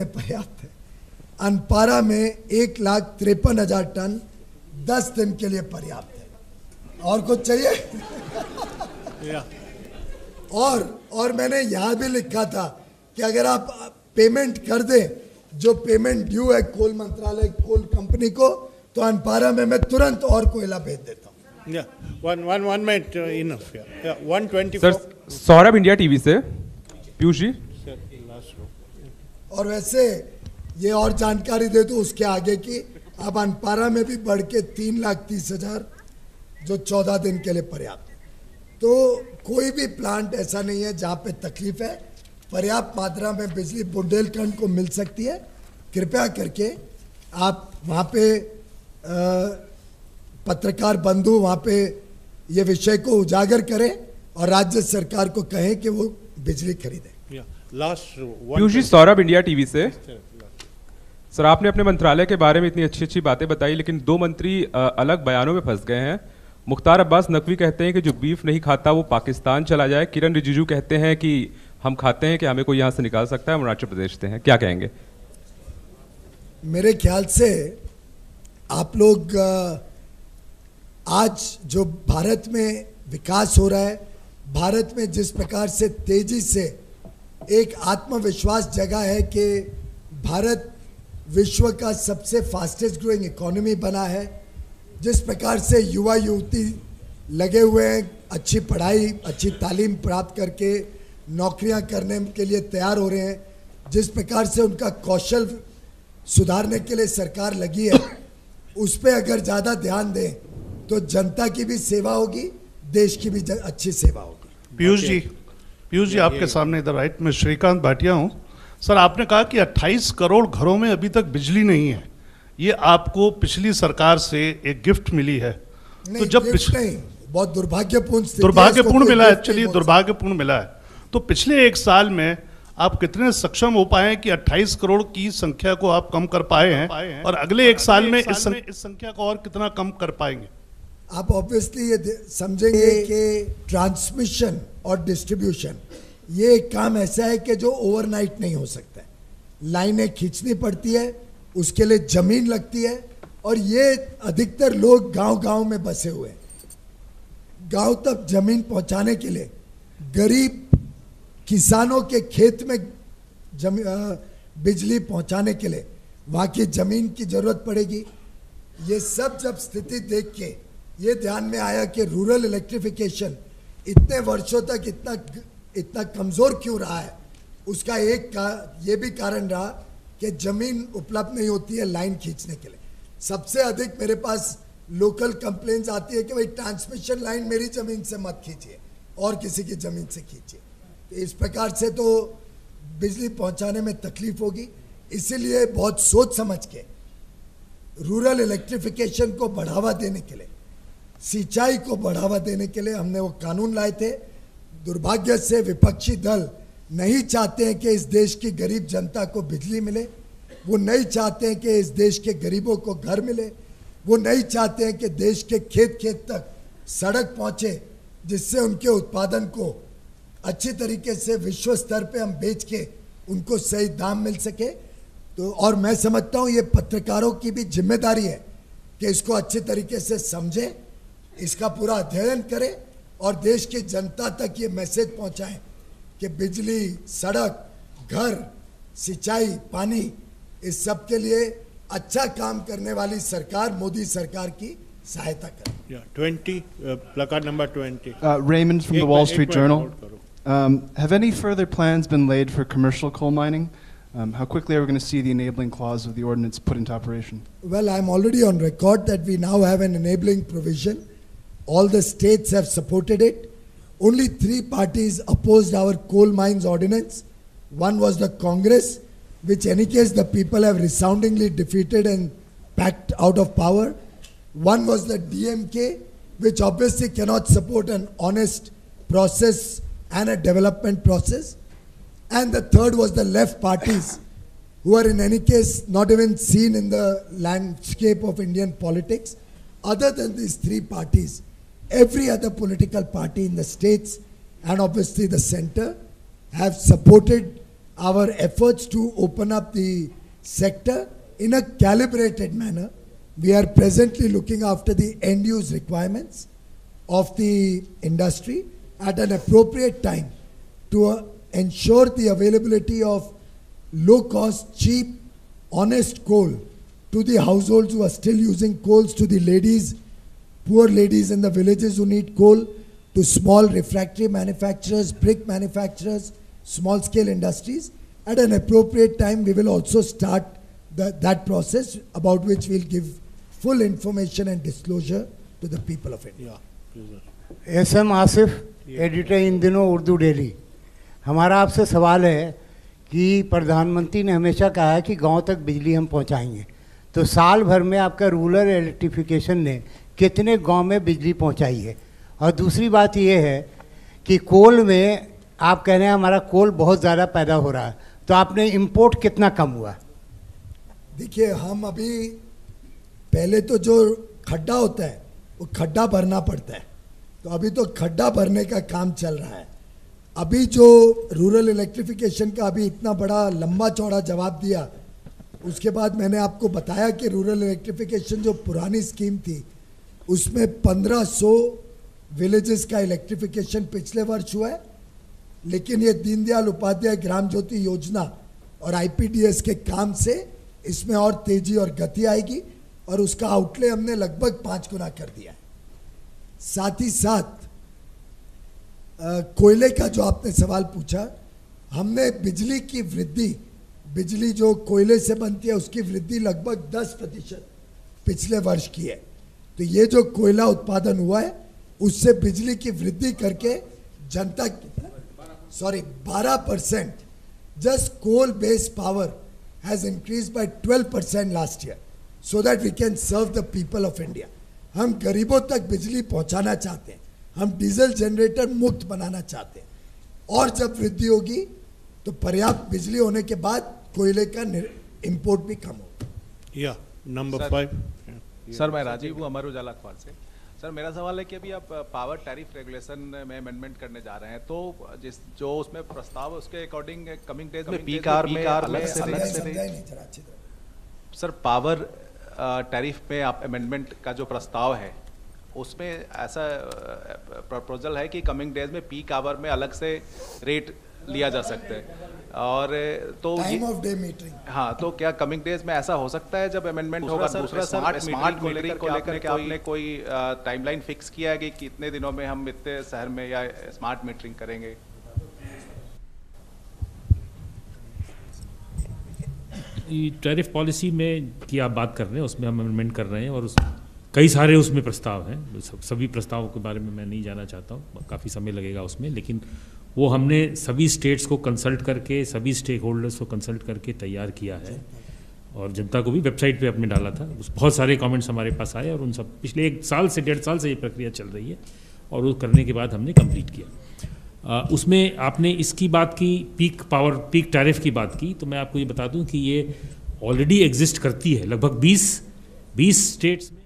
पर्याप्त है। अनपारा में एक लाख तिरपन हज़ार टन दस दिन के लिए पर्याप्त है। और कुछ चाहिए? और और मैंने यहाँ भी लिखा था कि अगर आप पेमेंट कर दें जो पेमेंट ड्यू है कोल मंत्रालय कोल कंपनी को तो अनपारा में मैं तुरंत और कोयला भेज देता हूँ। Yeah, one, one, one minute uh, Saurabh India TV से पीयूष जी. और वैसे ये और जानकारी दे दो उसके आगे की अब अनपारा में भी बढ़ के तीन लाख तीस हज़ार जो चौदह दिन के लिए पर्याप्त है। तो कोई भी प्लांट ऐसा नहीं है जहाँ पे तकलीफ़ है। पर्याप्त मात्रा में बिजली बुंदेलखंड को मिल सकती है। कृपया करके आप वहाँ पे अ, पत्रकार बंधु वहाँ पे ये विषय को उजागर करें और राज्य सरकार को कहें कि वो बिजली खरीदें Yeah, last row. one Piyush ji Saurabh India TV से। सर आपने अपने मंत्रालय के बारे में इतनी अच्छी अच्छी बातें बताई लेकिन दो मंत्री अलग बयानों में फंस गए हैं। मुख्तार अब्बास नकवी कहते हैं कि जो बीफ नहीं खाता वो पाकिस्तान चला जाए। किरण रिजिजू कहते हैं कि हम खाते हैं कि हमें कोई यहाँ से निकाल सकता है अरुणाचल प्रदेश से हैं। क्या कहेंगे? मेरे ख्याल से आप लोग आज जो भारत में विकास हो रहा है भारत में जिस प्रकार से तेज़ी से एक आत्मविश्वास जगा है कि भारत विश्व का सबसे फास्टेस्ट ग्रोइंग इकोनॉमी बना है। जिस प्रकार से युवा युवती लगे हुए हैं अच्छी पढ़ाई अच्छी तालीम प्राप्त करके नौकरियाँ करने के लिए तैयार हो रहे हैं जिस प्रकार से उनका कौशल सुधारने के लिए सरकार लगी है उस पर अगर ज़्यादा ध्यान दें तो जनता की भी सेवा होगी देश की भी अच्छी सेवा होगी। पीयूष जी पीयूष जी आपके सामने इधर राइट में श्रीकांत भाटिया हूँ। सर आपने कहा कि 28 करोड़ घरों में अभी तक बिजली नहीं है। ये आपको पिछली सरकार से एक गिफ्ट मिली है। तो जब नहीं बहुत दुर्भाग्यपूर्ण दुर्भाग्यपूर्ण मिला है। चलिए दुर्भाग्यपूर्ण मिला है। तो पिछले एक साल में आप कितने सक्षम हो पाए कि 28 करोड़ की संख्या को आप कम कर पाए हैं? और अगले एक साल में इस संख्या को और कितना कम कर पाएँगे? आप ऑब्वियसली ये समझेंगे कि ट्रांसमिशन और डिस्ट्रीब्यूशन ये एक काम ऐसा है कि जो ओवरनाइट नहीं हो सकता है। लाइनें खींचनी पड़ती है उसके लिए ज़मीन लगती है और ये अधिकतर लोग गांव-गांव में बसे हुए हैं। गाँव तक ज़मीन पहुँचाने के लिए गरीब किसानों के खेत में जमी बिजली पहुँचाने के लिए वहाँ की ज़मीन की ज़रूरत पड़ेगी। ये सब जब स्थिति देख के ये ध्यान में आया कि रूरल इलेक्ट्रिफिकेशन इतने वर्षों तक इतना इतना कमज़ोर क्यों रहा है? उसका एक का, ये भी कारण रहा कि ज़मीन उपलब्ध नहीं होती है लाइन खींचने के लिए। सबसे अधिक मेरे पास लोकल कंप्लेंट्स आती है कि भाई ट्रांसमिशन लाइन मेरी ज़मीन से मत खींचिए, और किसी की ज़मीन से खींचिए। तो इस प्रकार से तो बिजली पहुँचाने में तकलीफ़ होगी। इसीलिए बहुत सोच समझ के रूरल इलेक्ट्रिफिकेशन को बढ़ावा देने के लिए सिंचाई को बढ़ावा देने के लिए हमने वो कानून लाए थे। दुर्भाग्य से विपक्षी दल नहीं चाहते हैं कि इस देश की गरीब जनता को बिजली मिले। वो नहीं चाहते हैं कि इस देश के गरीबों को घर मिले। वो नहीं चाहते हैं कि देश के खेत खेत तक सड़क पहुँचे, जिससे उनके उत्पादन को अच्छी तरीके से विश्व स्तर पे हम बेच के उनको सही दाम मिल सके। तो और मैं समझता हूँ ये पत्रकारों की भी ज़िम्मेदारी है कि इसको अच्छे तरीके से समझें। इसका पूरा अध्ययन करें और देश की जनता तक ये मैसेज पहुंचाएँ कि बिजली सड़क घर सिंचाई पानी इस सब के लिए अच्छा काम करने वाली सरकार मोदी सरकार की सहायता करें Yeah, twenty, uh, placard number twenty. Uh, Raymond from the Wall Street Journal. Um, have any further plans been laid for commercial coal mining? Um, how quickly are we going to see the enabling clause of the ordinance put into operation? Well, I'm already on record that we now have an enabling provision. All the states have supported it. Only three parties opposed our coal mines ordinance. One was the Congress, which, in any case, the people have resoundingly defeated and packed out of power. One was the DMK, which obviously cannot support an honest process and a development process. And the third was the left parties, who are in any case not even seen in the landscape of Indian politics. Other than these three parties, every other political party in the states and obviously the center have supported our efforts to open up the sector in a calibrated manner. We are presently looking after the end use requirements of the industry at an appropriate time to uh, ensure the availability of low cost, cheap, honest coal to the households who are still using coals, to the ladies, poor ladies in the villages who need coal, to small refractory manufacturers, brick manufacturers, small scale industries. At an appropriate time, we will also start the, that process about which we'll give full information and disclosure to the people of India. Yeah. Please. S M Asif editor इन दिनों Urdu daily हमारा आपसे सवाल है कि प्रधानमंत्री ने हमेशा कहा है कि गाँव तक बिजली हम पहुंचाएँगे तो साल भर में आपका रूरल इलेक्ट्रिफिकेशन ने कितने गाँव में बिजली पहुंचाई है। और दूसरी बात यह है कि कोल में आप कह रहे हैं हमारा कोल बहुत ज़्यादा पैदा हो रहा है तो आपने इम्पोर्ट कितना कम हुआ? देखिए, हम अभी पहले तो जो खड्डा होता है, वो खड्डा भरना पड़ता है। तो अभी तो खड्डा भरने का काम चल रहा है। अभी जो रूरल इलेक्ट्रिफिकेशन का अभी इतना बड़ा लंबा चौड़ा जवाब दिया, उसके बाद मैंने आपको बताया कि रूरल इलेक्ट्रिफिकेशन जो पुरानी स्कीम थी उसमें 1500 विलेजेस का इलेक्ट्रिफिकेशन पिछले वर्ष हुआ है। लेकिन ये दीनदयाल उपाध्याय ग्राम ज्योति योजना और आईपीडीएस के काम से इसमें और तेज़ी और गति आएगी और उसका आउटले हमने लगभग पाँच गुना कर दिया है। साथ ही साथ कोयले का जो आपने सवाल पूछा, हमने बिजली की वृद्धि, बिजली जो कोयले से बनती है उसकी वृद्धि लगभग 10 प्रतिशत पिछले वर्ष की है। तो ये जो कोयला उत्पादन हुआ है उससे बिजली की वृद्धि करके जनता sorry 12 percent just coal based power has increased by 12% last year so that we can serve the people of India. हम गरीबों तक बिजली पहुंचाना चाहते हैं हम डीजल जनरेटर मुक्त बनाना चाहते हैं और जब वृद्धि होगी तो पर्याप्त बिजली होने के बाद कोयले का इंपोर्ट भी कम होगा या नंबर Sir. सर मैं राजीव हूँ अमर उजाला अखबार से। सर मेरा सवाल है कि अभी आप पावर टैरिफ रेगुलेशन में अमेंडमेंट करने जा रहे हैं तो जिस जो उसमें प्रस्ताव है उसके अकॉर्डिंग कमिंग डेज़ में पीक आर में अलग से अलग से सर पावर टैरिफ में आप अमेंडमेंट का जो प्रस्ताव है उसमें ऐसा प्रपोजल है कि कमिंग डेज़ में पीक आवर में अलग से रेट लिया जा सकता है। और तो टाइम ये- ऑफ़ डे मीटरिंग हाँ तो क्या कमिंग डेज़ में ऐसा हो सकता है जब अमेंडमेंट होगा? सर, दूसरा smart sir smart metering metering को लेकर के आपने कोई टाइमलाइन फिक्स किया है कि कितने दिनों में हम इतने शहर में या स्मार्ट मीटरिंग करेंगे? टैरिफ पॉलिसी में की आप बात कर रहे हैं उसमें हम अमेंडमेंट कर रहे हैं और उस कई सारे उसमें प्रस्ताव हैं। सब- सभी प्रस्तावों के बारे में मैं नहीं जाना चाहता हूँ काफ़ी समय लगेगा उसमें लेकिन वो हमने सभी स्टेट्स को कंसल्ट करके सभी स्टेक होल्डर्स को कंसल्ट करके तैयार किया है। और जनता को भी वेबसाइट पे अपने डाला था। उस बहुत सारे कमेंट्स हमारे पास आए और उन सब पिछले एक साल से डेढ़ साल से ये प्रक्रिया चल रही है और वो करने के बाद हमने कंप्लीट किया। आ, उसमें आपने इसकी बात की पीक पावर पीक टैरिफ की बात की तो मैं आपको ये बता दूँ कि ये ऑलरेडी एग्जिस्ट करती है। लगभग 20 20 स्टेट्स में